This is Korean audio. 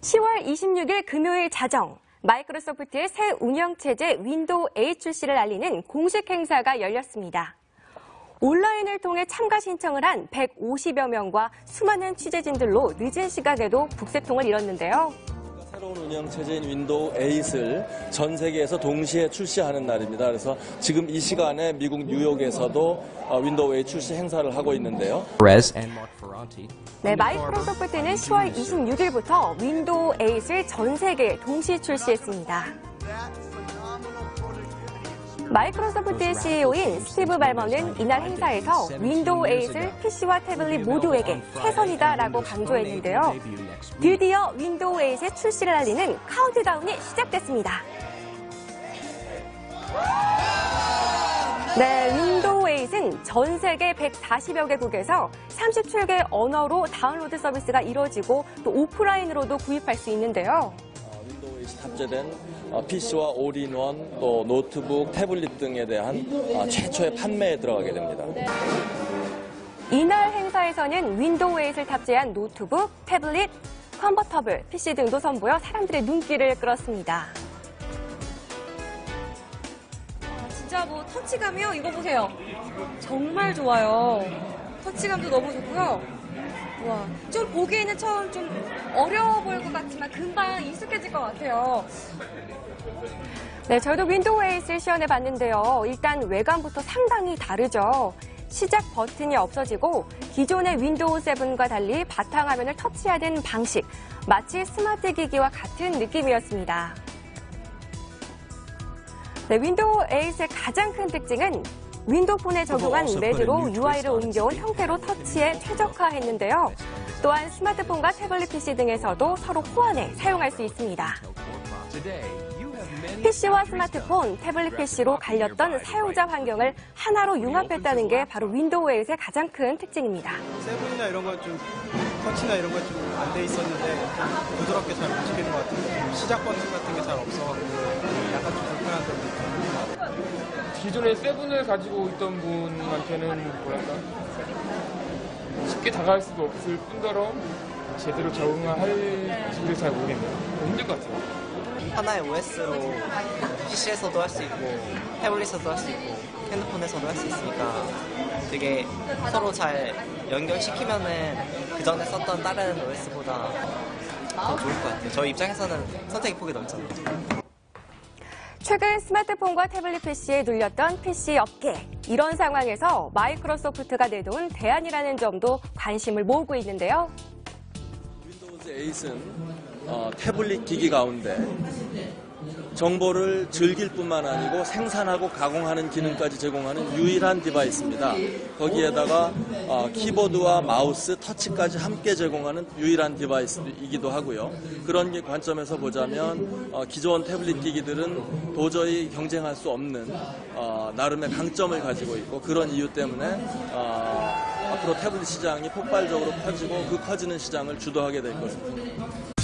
10월 26일 금요일 자정, 마이크로소프트의 새 운영체제 윈도우 8 출시를 알리는 공식 행사가 열렸습니다. 온라인을 통해 참가 신청을 한 150여 명과 수많은 취재진들로 늦은 시각에도 북새통을 이뤘는데요. 새로운 운영 체제인 윈도우 8을 전 세계에서 동시에 출시하는 날입니다. 그래서 지금 이 시간에 미국 뉴욕에서도 어, 윈도우 8 출시 행사를 하고 있는데요. Perez and Mark Ferranti. 네, 마이크로소프트는 10월 26일부터 윈도우 8을 전 세계에 동시 출시했습니다. 마이크로소프트의 CEO인 스티브 발머는 이날 행사에서 윈도우 8을 PC와 태블릿 모두에게 최선이다라고 강조했는데요. 드디어 윈도우 8의 출시를 알리는 카운트다운이 시작됐습니다. 네, 윈도우 8은 전 세계 140여 개국에서 37개 언어로 다운로드 서비스가 이루어지고 또 오프라인으로도 구입할 수 있는데요. 어, 윈도우 8이 탑재된 어, PC와 올인원, 또 노트북, 태블릿 등에 대한 어, 최초의 판매에 들어가게 됩니다. 이날 행사에서는 윈도우 8을 탑재한 노트북, 태블릿, 컨버터블, PC 등도 선보여 사람들의 눈길을 끌었습니다. 아, 진짜 뭐 터치감이요? 이거 보세요. 정말 좋아요. 터치감도 너무 좋고요. 와, 좀 보기에는 처음 좀 어려워 보일 것 같지만 금방 익숙해질 것 같아요. 네, 저도 윈도우 8을 시연해 봤는데요. 일단 외관부터 상당히 다르죠. 시작 버튼이 없어지고 기존의 윈도우 7과 달리 바탕화면을 터치하는 방식, 마치 스마트 기기와 같은 느낌이었습니다. 네, 윈도우 8의 가장 큰 특징은 윈도우 폰에 적용한 메트로 UI를 옮겨온 형태로 터치에 최적화했는데요. 또한 스마트폰과 태블릿 PC 등에서도 서로 호환해 사용할 수 있습니다. PC와 스마트폰, 태블릿 PC로 갈렸던 사용자 환경을 하나로 융합했다는 게 바로 윈도우 8의 가장 큰 특징입니다. 세븐이나 이런 건 좀 터치나 이런 건 좀 안 돼 있었는데 좀 부드럽게 잘 움직이는 것 같아요. 시작 버튼 같은 게 잘 없어가지고 약간 좀 불편한 점도 있고. 기존에 세븐을 가지고 있던 분한테는 뭐랄까 쉽게 다가갈 수도 없을 뿐더러 제대로 적응할지를 잘 모르겠네요. 힘들 것 같아요. 하나의 OS로 PC에서도 할 수 있고 태블릿에서도 할 수 있고 핸드폰에서도 할 수 있으니까 되게 서로 잘 연결시키면은 그 전에 썼던 다른 OS보다 더 좋을 것 같아요. 저희 입장에서는 선택의 폭이 넓잖아요. 최근 스마트폰과 태블릿 PC에 눌렸던 PC 업계. 이런 상황에서 마이크로소프트가 내놓은 대안이라는 점도 관심을 모으고 있는데요. 윈도우즈 8은 어, 태블릿 기기 가운데 정보를 즐길 뿐만 아니고 생산하고 가공하는 기능까지 제공하는 유일한 디바이스입니다. 거기에다가 어, 키보드와 마우스, 터치까지 함께 제공하는 유일한 디바이스이기도 하고요. 그런 게 관점에서 보자면 어, 기존 태블릿 기기들은 도저히 경쟁할 수 없는 어, 나름의 강점을 가지고 있고 그런 이유 때문에 어, 앞으로 태블릿 시장이 폭발적으로 커지고 그 커지는 시장을 주도하게 될 것입니다.